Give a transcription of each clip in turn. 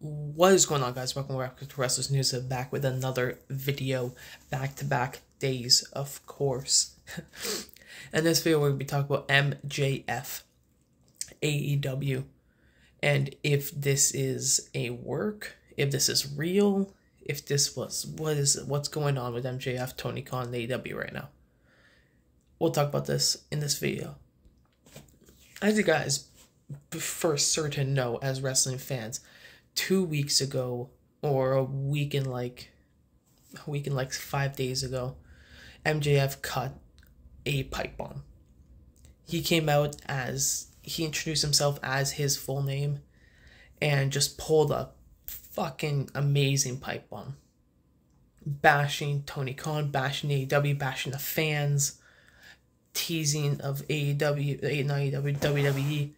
What is going on, guys? Welcome back to Wrestlers News. I'm back with another video, back to back days, of course. In this video, to be talking about MJF, AEW, and if this is a work, if this is real, if this was what is what's going on with MJF, Tony Khan, and AEW right now. We'll talk about this in this video. As you guys for certain know, as wrestling fans two weeks ago or a week and like a week and like five days ago, MJF cut a pipe bomb. He came out as he introduced himself as his full name and just pulled a fucking amazing pipe bomb. Bashing Tony Khan, bashing AEW, bashing the fans, teasing of AEW, AEW, WWE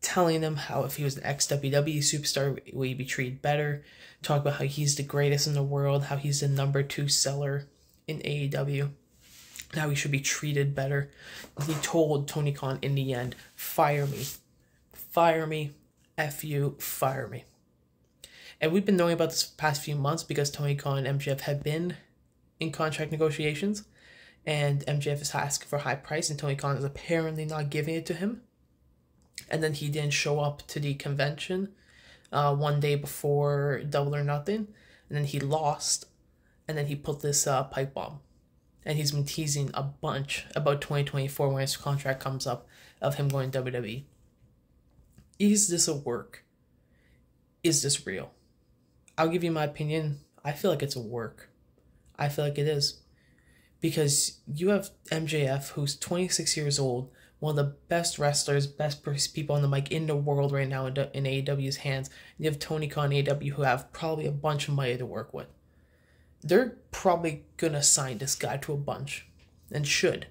telling them how if he was an ex WWE superstar, would he be treated better? Talk about how he's the greatest in the world, how he's the number two seller in AEW, how he should be treated better. He told Tony Khan in the end, fire me. Fire me. F you, fire me. And we've been knowing about this past few months because Tony Khan and MJF have been in contract negotiations. And MJF is asking for a high price, and Tony Khan is apparently not giving it to him and then he didn't show up to the convention uh, one day before Double or Nothing, and then he lost, and then he put this uh, pipe bomb, and he's been teasing a bunch about 2024 when his contract comes up of him going WWE. Is this a work? Is this real? I'll give you my opinion. I feel like it's a work. I feel like it is. Because you have MJF, who's 26 years old, one of the best wrestlers, best people on the mic in the world right now in, in AEW's hands. And you have Tony Khan AEW who have probably a bunch of money to work with. They're probably gonna sign this guy to a bunch, and should,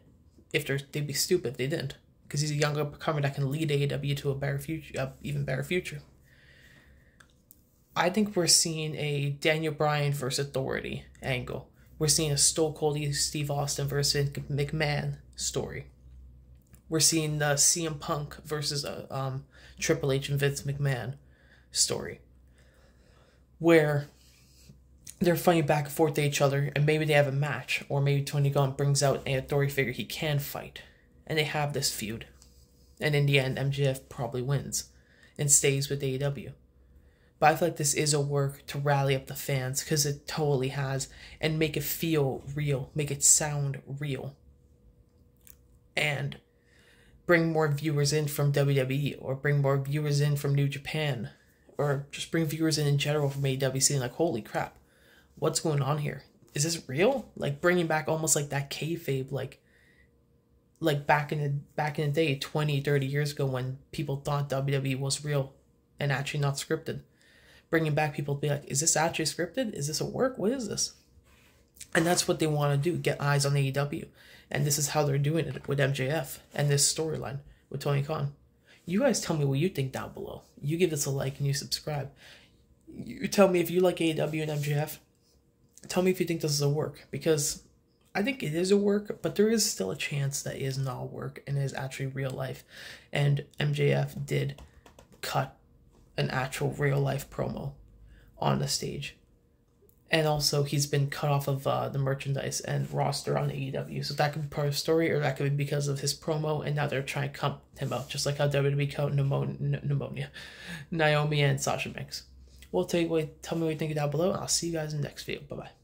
if they're they'd be stupid if they didn't, because he's a younger comer that can lead AEW to a better future, uh, even better future. I think we're seeing a Daniel Bryan versus Authority angle. We're seeing a Stone Cold Steve Austin versus McMahon story we're seeing the CM Punk versus a uh, um, Triple H and Vince McMahon story, where they're fighting back and forth to each other, and maybe they have a match, or maybe Tony Khan brings out an authority figure he can fight, and they have this feud, and in the end, MJF probably wins and stays with AEW. But I feel like this is a work to rally up the fans because it totally has, and make it feel real, make it sound real. And bring more viewers in from WWE or bring more viewers in from New Japan or just bring viewers in in general from seeing like, holy crap, what's going on here? Is this real? Like bringing back almost like that kayfabe, like like back in the back in the day 20 30 years ago when people thought wwe was real and actually not scripted bringing back people to be like is this actually scripted is this a work what is this and that's what they want to do get eyes on aew and this is how they're doing it with MJF and this storyline with Tony Khan. You guys tell me what you think down below. You give this a like and you subscribe. You tell me if you like AEW and MJF. Tell me if you think this is a work because I think it is a work, but there is still a chance that it is not work and is actually real life. And MJF did cut an actual real life promo on the stage and also he's been cut off of uh, the merchandise and roster on AEW. So that could be part of the story, or that could be because of his promo, and now they're trying to cut him out, just like how WWE cut pneumonia, pneumonia, Naomi and Sasha Banks. Well, tell, you what, tell me what you think down below, and I'll see you guys in the next video. Bye bye.